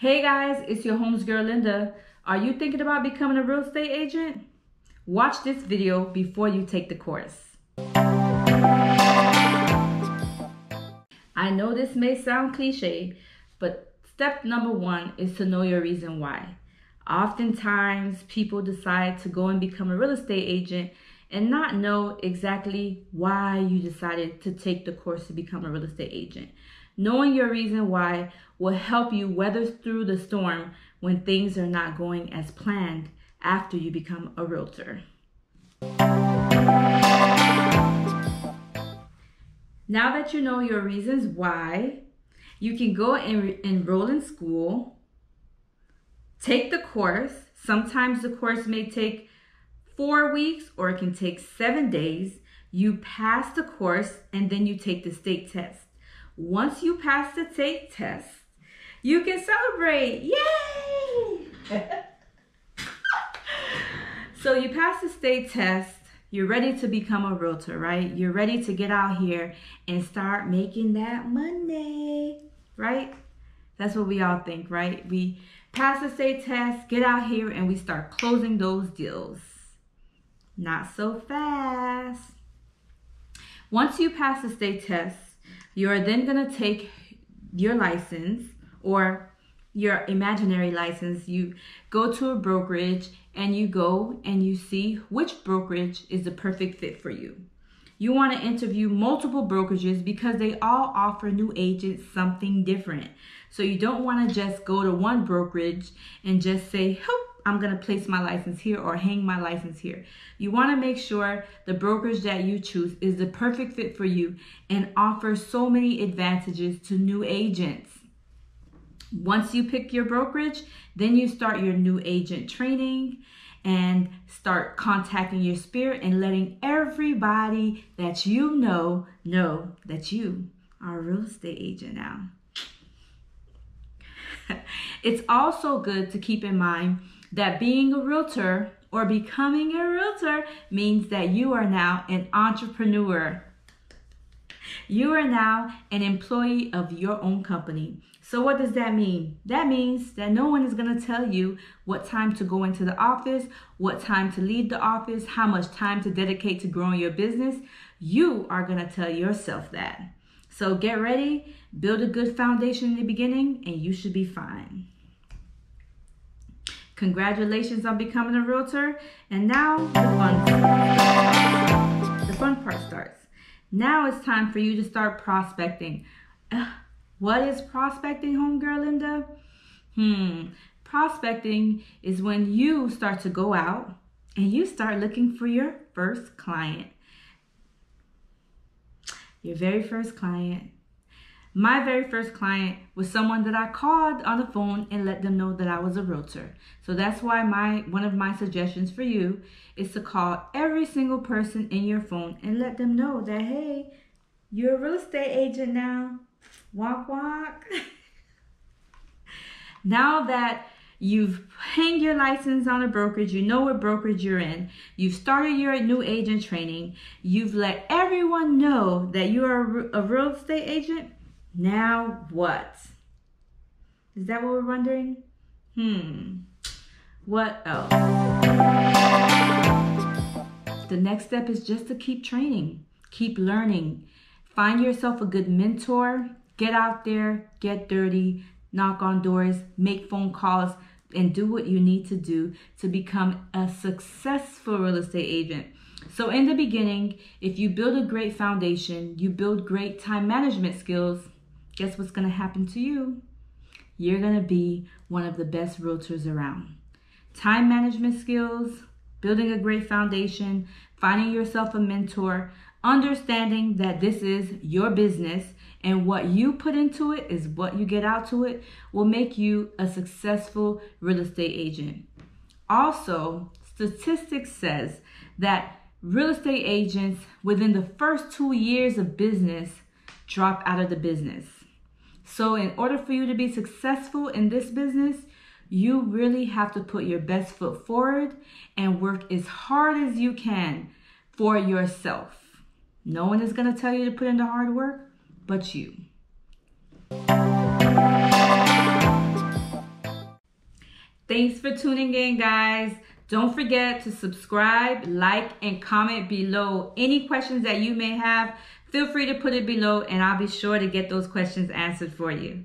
Hey guys, it's your homes girl Linda. Are you thinking about becoming a real estate agent? Watch this video before you take the course. I know this may sound cliche, but step number one is to know your reason why. Oftentimes, people decide to go and become a real estate agent and not know exactly why you decided to take the course to become a real estate agent. Knowing your reason why will help you weather through the storm when things are not going as planned after you become a realtor. Now that you know your reasons why, you can go and enroll in school, take the course. Sometimes the course may take four weeks or it can take seven days. You pass the course and then you take the state test. Once you pass the state test, you can celebrate. Yay! so you pass the state test. You're ready to become a realtor, right? You're ready to get out here and start making that money, right? That's what we all think, right? We pass the state test, get out here, and we start closing those deals. Not so fast. Once you pass the state test, you are then going to take your license or your imaginary license. You go to a brokerage and you go and you see which brokerage is the perfect fit for you. You want to interview multiple brokerages because they all offer new agents something different. So you don't want to just go to one brokerage and just say, Hope, I'm going to place my license here or hang my license here. You want to make sure the brokerage that you choose is the perfect fit for you and offers so many advantages to new agents. Once you pick your brokerage, then you start your new agent training and start contacting your spirit and letting everybody that you know know that you are a real estate agent now. it's also good to keep in mind that being a realtor or becoming a realtor means that you are now an entrepreneur. You are now an employee of your own company. So, what does that mean? That means that no one is going to tell you what time to go into the office, what time to leave the office, how much time to dedicate to growing your business. You are going to tell yourself that. So, get ready, build a good foundation in the beginning, and you should be fine. Congratulations on becoming a realtor. And now the fun starts. The fun part starts. Now it's time for you to start prospecting. Uh, what is prospecting, homegirl Linda? Hmm. Prospecting is when you start to go out and you start looking for your first client. Your very first client my very first client was someone that I called on the phone and let them know that I was a realtor. So that's why my one of my suggestions for you is to call every single person in your phone and let them know that hey, you're a real estate agent now. Walk walk. now that You've hanged your license on a brokerage. You know what brokerage you're in. You've started your new agent training. You've let everyone know that you are a real estate agent. Now what? Is that what we're wondering? Hmm. What else? The next step is just to keep training, keep learning. Find yourself a good mentor. Get out there, get dirty, knock on doors, make phone calls, and do what you need to do to become a successful real estate agent. So, in the beginning, if you build a great foundation, you build great time management skills, guess what's going to happen to you? You're going to be one of the best realtors around. Time management skills, building a great foundation, finding yourself a mentor, understanding that this is your business and what you put into it is what you get out to it will make you a successful real estate agent. Also, statistics says that real estate agents within the first 2 years of business drop out of the business. So, in order for you to be successful in this business, you really have to put your best foot forward and work as hard as you can for yourself. No one is going to tell you to put in the hard work but you. Thanks for tuning in, guys. Don't forget to subscribe, like, and comment below any questions that you may have. Feel free to put it below, and I'll be sure to get those questions answered for you.